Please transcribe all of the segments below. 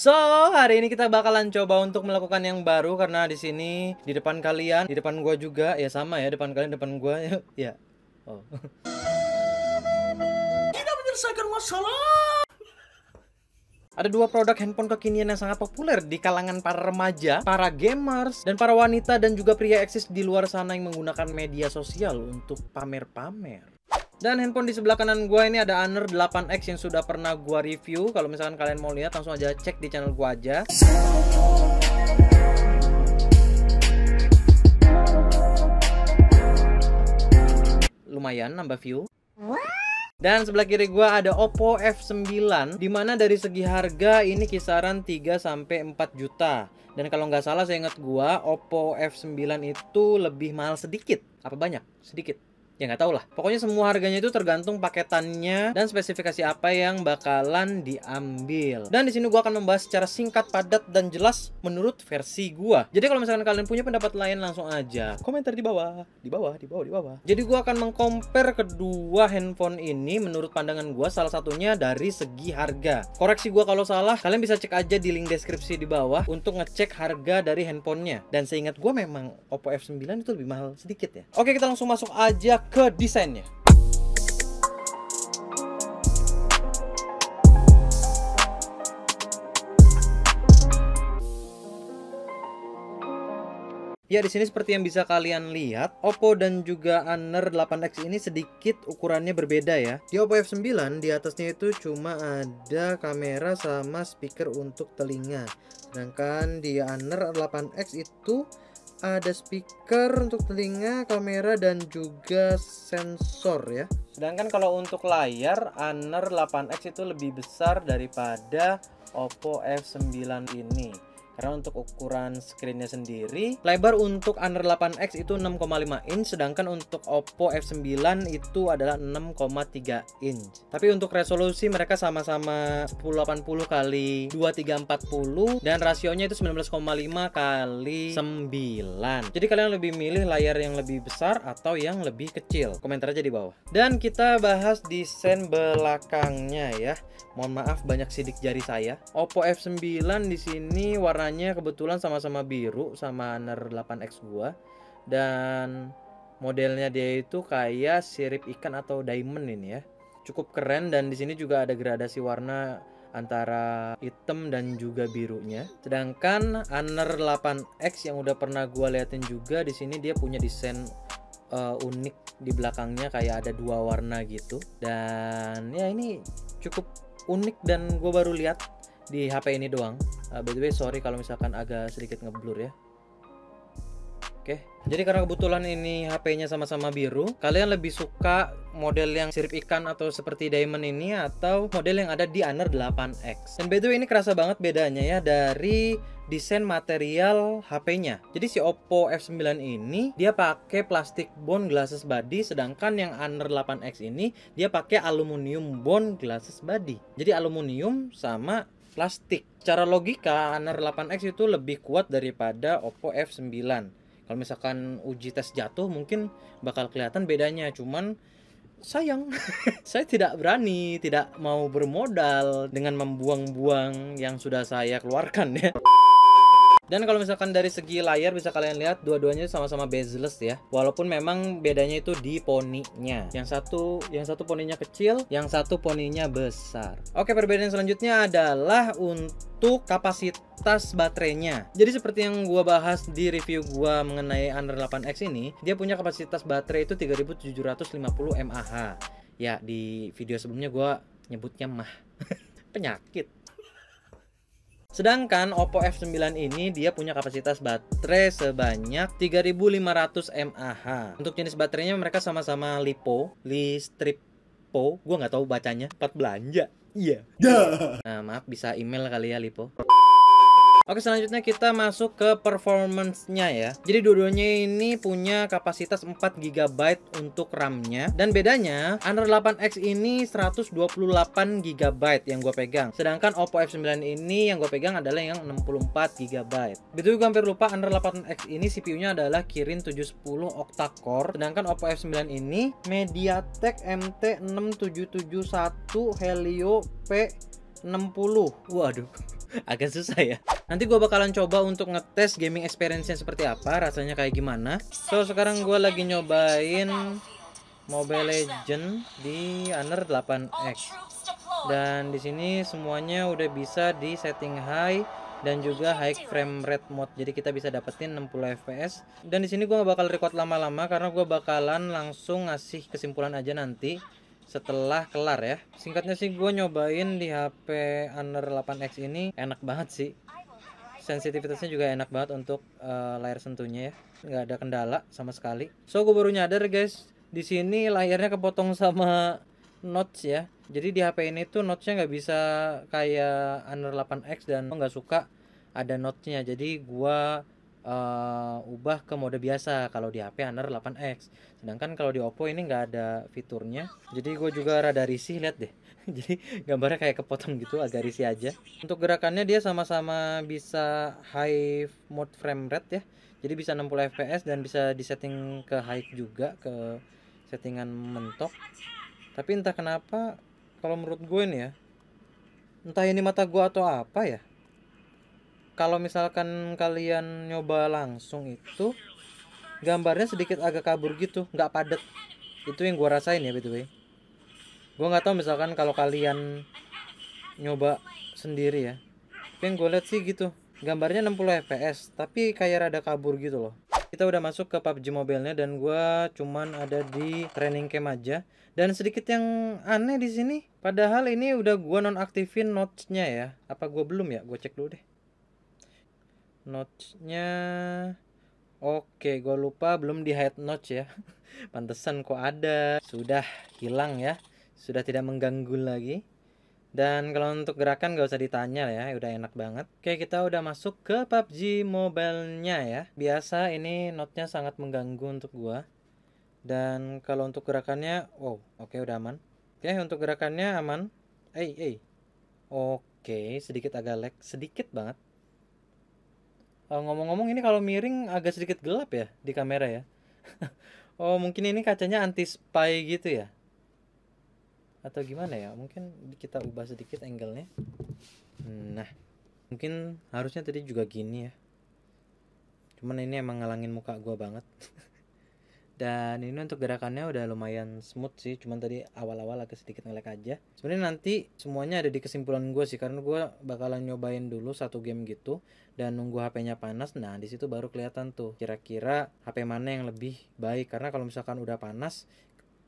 So, hari ini kita bakalan coba untuk melakukan yang baru karena di sini di depan kalian, di depan gua juga ya sama ya depan kalian depan gua ya. Oh. Tidak menyelesaikan masalah. Ada dua produk handphone kekinian yang sangat populer di kalangan para remaja, para gamers, dan para wanita dan juga pria eksis di luar sana yang menggunakan media sosial untuk pamer-pamer. Dan handphone di sebelah kanan gua ini ada Honor 8X yang sudah pernah gua review. Kalau misalkan kalian mau lihat langsung aja cek di channel gua aja. Lumayan nambah view. Dan sebelah kiri gua ada Oppo F9 di mana dari segi harga ini kisaran 3 sampai 4 juta. Dan kalau nggak salah saya ingat gua Oppo F9 itu lebih mahal sedikit. Apa banyak? Sedikit ya nggak tahu lah. Pokoknya semua harganya itu tergantung paketannya dan spesifikasi apa yang bakalan diambil. Dan di sini gua akan membahas secara singkat padat dan jelas menurut versi gua. Jadi kalau misalkan kalian punya pendapat lain langsung aja komentar di bawah. Di bawah di bawah di bawah. Jadi gua akan mengcompare kedua handphone ini menurut pandangan gua salah satunya dari segi harga. Koreksi gua kalau salah kalian bisa cek aja di link deskripsi di bawah untuk ngecek harga dari handphonenya. Dan seingat gua memang Oppo F9 itu lebih mahal sedikit ya. Oke kita langsung masuk aja ke desainnya. Ya di sini seperti yang bisa kalian lihat, Oppo dan juga Honor 8X ini sedikit ukurannya berbeda ya. Di Oppo F9 di atasnya itu cuma ada kamera sama speaker untuk telinga. Sedangkan di Honor 8X itu ada speaker untuk telinga, kamera dan juga sensor ya. Sedangkan kalau untuk layar Honor 8X itu lebih besar daripada Oppo F9 ini karena untuk ukuran screennya sendiri lebar untuk Honor 8X itu 6,5 inch sedangkan untuk Oppo F9 itu adalah 6,3 inch. Tapi untuk resolusi mereka sama-sama 1080 kali 2340 dan rasionya itu 19,5 kali 9 jadi kalian lebih milih layar yang lebih besar atau yang lebih kecil? Komentar aja di bawah. Dan kita bahas desain belakangnya ya. Mohon maaf banyak sidik jari saya. Oppo F9 di sini warna warnanya kebetulan sama-sama biru sama Honor 8X gua dan modelnya dia itu kayak sirip ikan atau diamond ini ya cukup keren dan di sini juga ada gradasi warna antara hitam dan juga birunya. Sedangkan Honor 8X yang udah pernah gua liatin juga di sini dia punya desain uh, unik di belakangnya kayak ada dua warna gitu. Dan ya ini cukup unik dan gue baru lihat di HP ini doang. Uh, by the way, sorry kalau misalkan agak sedikit ngeblur ya. Oke, okay. jadi karena kebetulan ini HP-nya sama-sama biru, kalian lebih suka model yang sirip ikan atau seperti diamond ini atau model yang ada di Honor 8X. Dan by the way ini kerasa banget bedanya ya dari desain material HP-nya. Jadi si Oppo F9 ini dia pakai plastik bond glasses body sedangkan yang Honor 8X ini dia pakai aluminium bond glasses body. Jadi aluminium sama plastik. Cara logika Honor 8X itu lebih kuat daripada Oppo F9 kalau misalkan uji tes jatuh mungkin bakal kelihatan bedanya. Cuman sayang saya tidak berani tidak mau bermodal dengan membuang-buang yang sudah saya keluarkan ya dan kalau misalkan dari segi layar bisa kalian lihat dua-duanya sama-sama bezel-less ya. Walaupun memang bedanya itu di poninya. Yang satu yang satu poninya kecil, yang satu poninya besar. Oke, perbedaan selanjutnya adalah untuk kapasitas baterainya. Jadi seperti yang gua bahas di review gua mengenai Honor 8X ini, dia punya kapasitas baterai itu 3750 mAh. Ya, di video sebelumnya gua nyebutnya mah. Penyakit. Sedangkan Oppo F9 ini dia punya kapasitas baterai sebanyak 3500 mAh. Untuk jenis baterainya mereka sama-sama LiPo, Listripo, gue nggak tahu bacanya, empat belanja. Iya. Yeah. Nah, maaf bisa email kali ya Lipo. Oke selanjutnya kita masuk ke performance-nya ya. Jadi dua-duanya ini punya kapasitas 4 GB untuk RAM-nya. Dan bedanya Honor 8X ini 128 GB yang gue pegang. Sedangkan Oppo F9 ini yang gue pegang adalah yang 64 GB Betul gue hampir lupa Honor 8X ini CPU-nya adalah Kirin 710 octa-core. Sedangkan Oppo F9 ini MediaTek MT6771 Helio P Waduh, agak susah ya. Nanti gue bakalan coba untuk ngetes gaming experience-nya seperti apa, rasanya kayak gimana. So, sekarang gue lagi nyobain Mobile Legend di Honor 8X. Dan di sini semuanya udah bisa di setting high dan juga high frame rate mode. Jadi kita bisa dapetin 60 fps. Dan di sini gue gak bakal record lama-lama karena gue bakalan langsung ngasih kesimpulan aja nanti setelah kelar ya. Singkatnya sih gue nyobain di HP Honor 8X ini enak banget sih sensitivitasnya juga enak banget untuk uh, layar sentuhnya ya. Nggak ada kendala sama sekali. So gue baru nyadar guys di sini layarnya kepotong sama notch ya. Jadi di HP ini tuh notchnya nggak bisa kayak Honor 8X dan nggak suka ada notchnya jadi gua uh, ubah ke mode biasa kalau di HP Honor 8X sedangkan kalau di Oppo ini nggak ada fiturnya. Jadi gue juga rada risih lihat deh jadi gambarnya kayak kepotong gitu agak risih aja. Untuk gerakannya dia sama-sama bisa high mode frame rate ya. Jadi bisa 60 fps dan bisa disetting ke high juga ke settingan mentok. Tapi entah kenapa kalau menurut gue nih ya entah ini mata gue atau apa ya kalau misalkan kalian nyoba langsung itu gambarnya sedikit agak kabur gitu nggak padat. Itu yang gue rasain ya btw gue nggak tahu misalkan kalau kalian nyoba sendiri ya. Tapi yang gue lihat sih gitu gambarnya 60 fps tapi kayak rada kabur gitu loh. Kita udah masuk ke PUBG mobilnya dan gue cuman ada di training camp aja. Dan sedikit yang aneh di sini padahal ini udah gue nonaktifin notesnya ya. Apa gue belum ya? Gue cek dulu deh. Notesnya oke gue lupa belum di hide notes ya. Pantesan kok ada. Sudah hilang ya sudah tidak mengganggu lagi. Dan kalau untuk gerakan gak usah ditanya ya udah enak banget. Oke kita udah masuk ke PUBG mobile-nya ya. Biasa ini notnya sangat mengganggu untuk gua. Dan kalau untuk gerakannya wow oke udah aman. Oke untuk gerakannya aman. Eh eh oke sedikit agak lag sedikit banget. Oh, ngomong-ngomong ini kalau miring agak sedikit gelap ya di kamera ya. Oh mungkin ini kacanya anti spy gitu ya atau gimana ya? Mungkin kita ubah sedikit angle-nya. Nah mungkin harusnya tadi juga gini ya. Cuman ini emang ngalangin muka gua banget. Dan ini untuk gerakannya udah lumayan smooth sih. Cuman tadi awal-awal agak sedikit ngelek aja. Sebenarnya nanti semuanya ada di kesimpulan gue sih. Karena gue bakalan nyobain dulu satu game gitu. Dan nunggu HP-nya panas. Nah di situ baru kelihatan tuh kira-kira HP mana yang lebih baik. Karena kalau misalkan udah panas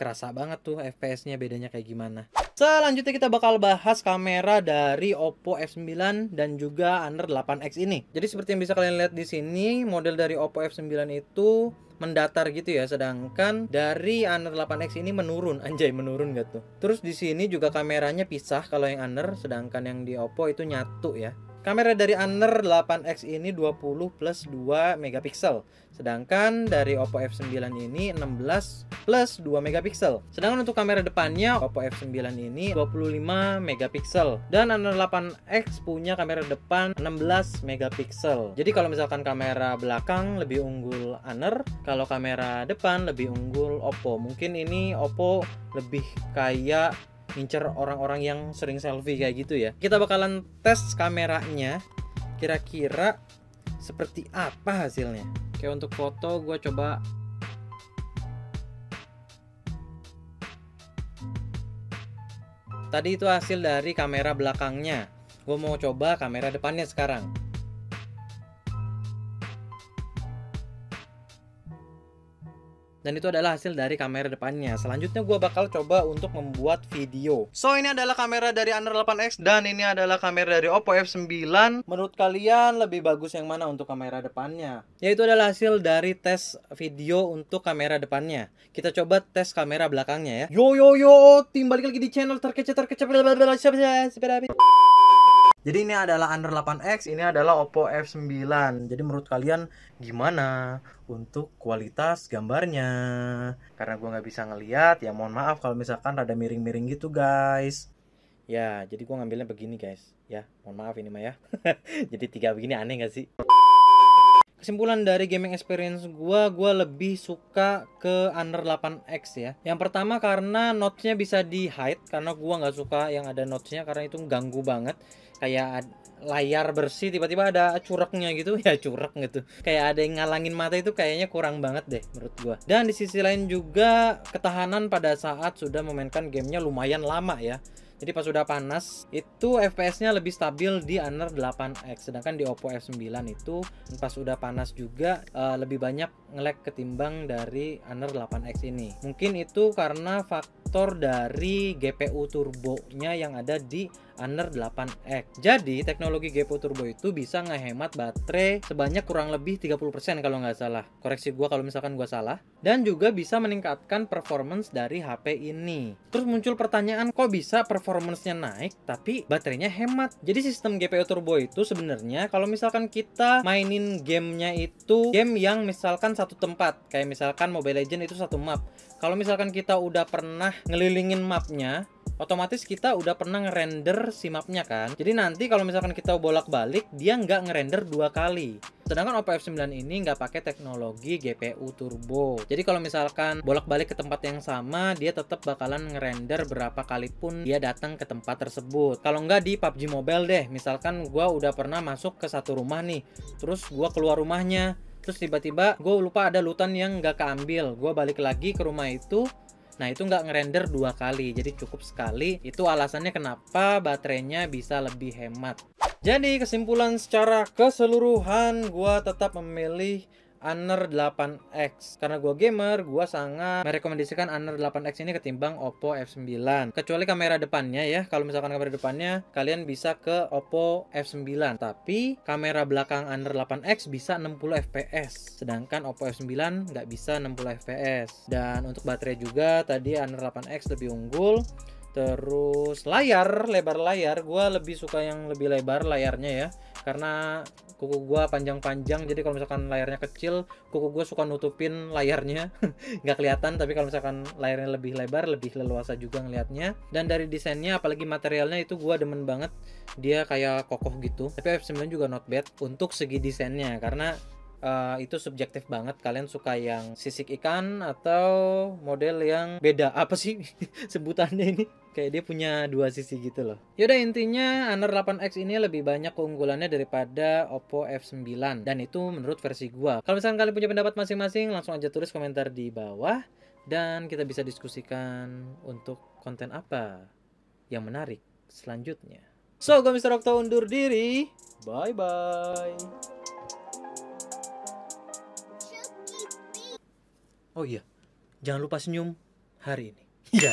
kerasa banget tuh FPS-nya bedanya kayak gimana. Selanjutnya kita bakal bahas kamera dari Oppo F9 dan juga Honor 8X ini. Jadi seperti yang bisa kalian lihat di sini, model dari Oppo F9 itu mendatar gitu ya, sedangkan dari Honor 8X ini menurun, anjay menurun gak tuh. Terus di sini juga kameranya pisah kalau yang Honor, sedangkan yang di Oppo itu nyatu ya. Kamera dari Honor 8X ini 20 plus 2 megapiksel. Sedangkan dari Oppo F9 ini 16 plus 2 megapiksel. Sedangkan untuk kamera depannya Oppo F9 ini 25 megapiksel. Dan Honor 8X punya kamera depan 16 megapiksel. Jadi kalau misalkan kamera belakang lebih unggul Honor, kalau kamera depan lebih unggul Oppo. Mungkin ini Oppo lebih kayak ngincer orang-orang yang sering selfie kayak gitu ya. Kita bakalan tes kameranya kira-kira seperti apa hasilnya. Kayak untuk foto gue coba Tadi itu hasil dari kamera belakangnya. Gue mau coba kamera depannya sekarang. Dan itu adalah hasil dari kamera depannya. Selanjutnya gue bakal coba untuk membuat video. So ini adalah kamera dari Honor 8X dan ini adalah kamera dari Oppo F9 menurut kalian lebih bagus yang mana untuk kamera depannya? Yaitu adalah hasil dari tes video untuk kamera depannya. Kita coba tes kamera belakangnya ya. Yo yo yo tim balik lagi di channel terkece terkece jadi ini adalah Honor 8X, ini adalah Oppo F9. Jadi menurut kalian gimana untuk kualitas gambarnya? Karena gue nggak bisa ngeliat, ya mohon maaf kalau misalkan rada miring-miring gitu guys. Ya, jadi gue ngambilnya begini guys. Ya, mohon maaf ini mah ya. jadi tiga begini aneh gak sih? kesimpulan dari gaming experience gua gua lebih suka ke Honor 8X ya yang pertama karena notesnya bisa di hide karena gua nggak suka yang ada notesnya karena itu ganggu banget kayak layar bersih tiba-tiba ada cureknya gitu. Ya curek gitu. Kayak ada yang ngalangin mata itu kayaknya kurang banget deh menurut gua. Dan di sisi lain juga ketahanan pada saat sudah memainkan gamenya lumayan lama ya. Jadi pas sudah panas itu FPS-nya lebih stabil di Honor 8X sedangkan di Oppo F9 itu pas sudah panas juga uh, lebih banyak ngelek ketimbang dari Honor 8X ini. Mungkin itu karena faktor dari GPU turbonya yang ada di Honor 8X jadi teknologi GPU turbo itu bisa ngehemat baterai sebanyak kurang lebih 30% kalau nggak salah koreksi gua kalau misalkan gua salah dan juga bisa meningkatkan performance dari HP ini terus muncul pertanyaan kok bisa performance performance-nya naik tapi baterainya hemat. Jadi sistem GPU turbo itu sebenarnya kalau misalkan kita mainin gamenya itu game yang misalkan satu tempat kayak misalkan Mobile Legend itu satu map. Kalau misalkan kita udah pernah ngelilingin mapnya otomatis kita udah pernah ngerender si mapnya kan. Jadi nanti kalau misalkan kita bolak-balik dia nggak ngerender dua kali. Sedangkan Oppo F9 ini nggak pakai teknologi GPU turbo. Jadi kalau misalkan bolak-balik ke tempat yang sama dia tetap bakalan ngerender berapa kali pun dia datang ke tempat tersebut. Kalau nggak di PUBG Mobile deh. Misalkan gua udah pernah masuk ke satu rumah nih terus gua keluar rumahnya terus tiba-tiba gue lupa ada lutan yang nggak keambil. Gue balik lagi ke rumah itu Nah itu nggak ngerender dua kali, jadi cukup sekali. Itu alasannya kenapa baterainya bisa lebih hemat. Jadi kesimpulan secara keseluruhan, gua tetap memilih Honor 8X karena gue gamer gue sangat merekomendasikan Honor 8X ini ketimbang Oppo F9 kecuali kamera depannya ya. Kalau misalkan kamera depannya kalian bisa ke Oppo F9 tapi kamera belakang Honor 8X bisa 60 fps sedangkan Oppo F9 nggak bisa 60 fps dan untuk baterai juga tadi Honor 8X lebih unggul. Terus layar lebar layar. Gue lebih suka yang lebih lebar layarnya ya karena kuku gua panjang-panjang jadi kalau misalkan layarnya kecil kuku gua suka nutupin layarnya. Nggak kelihatan tapi kalau misalkan layarnya lebih lebar lebih leluasa juga ngelihatnya dan dari desainnya apalagi materialnya itu gua demen banget. Dia kayak kokoh gitu. Tapi F9 juga not bad untuk segi desainnya karena uh, itu subjektif banget. Kalian suka yang sisik ikan atau model yang beda? Apa sih sebutannya ini? Kayak dia punya dua sisi gitu loh. Yaudah intinya Honor 8X ini lebih banyak keunggulannya daripada Oppo F9 dan itu menurut versi gua. Kalau misalkan kalian punya pendapat masing-masing langsung aja tulis komentar di bawah. Dan kita bisa diskusikan untuk konten apa yang menarik selanjutnya. So gue Mr. Okto undur diri. Bye Oh iya, jangan lupa senyum hari ini. Iya.